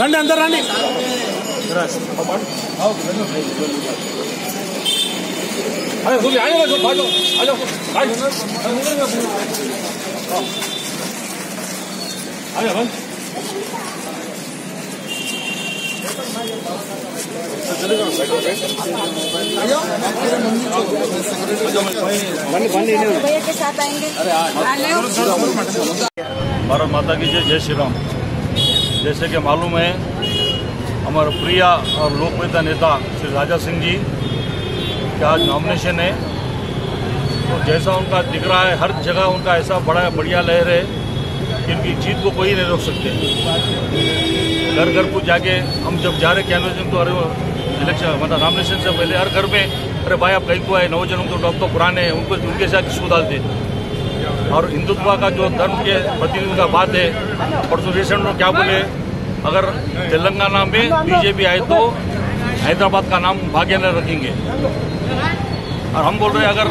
రండి అందరు రండి अरे तुम आएगा जो भागो आ जाओ आ जाओ भाई भारत माता की जय जय श्री राम। जैसे कि मालूम है, हमारे प्रिया और लोकप्रियता नेता श्री राजा सिंह जी का आज नॉमिनेशन है। तो जैसा उनका दिख रहा है, हर जगह उनका ऐसा बड़ा, बढ़िया लहर है कि उनकी जीत को कोई नहीं रोक सकते। घर घर को जाके हम जब जा रहे कैंवसिंग तो अरे इलेक्शन मतलब नॉमिनेशन से पहले हर घर में, अरे भाई, आप कहीं को आए नवजनों तो डॉक्टर पुराने हैं, उनको, उनके साथ किसको डालते? और हिंदुत्व का जो धर्म के प्रतिनिधि का बात है, और परसों रिसेंट में क्या बोले, अगर तेलंगाना में बीजेपी आए तो हैदराबाद का नाम भाग्य न रखेंगे। और हम बोल रहे हैं, अगर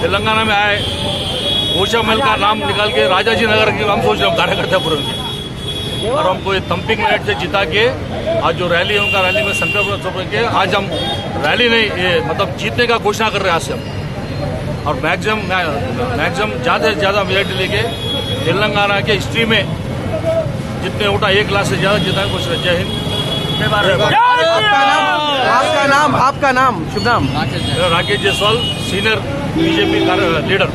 तेलंगाना में आए ओशा महल का नाम निकाल के राजाजी नगर की, हम सोच रहे हैं कार्यकर्ता पूरे और हमको ये तंपिंग मैट से जिता के आज जो रैली है उनका रैली में संकल्प के आज हम रैली नहीं ये मतलब जीतने का घोषणा कर रहे हैं आज से हम। और मैक्सिमम मैक्सिमम ज़्यादा से ज़्यादा मेरिट लेके तेलंगाना के हिस्ट्री में जितने वोटा एक लाख से ज़्यादा जिताने कोशिश है। जय हिंद। आपका नाम आपका नाम आपका नाम शुभ नाम Rakesh Jaiswal senior BJP leader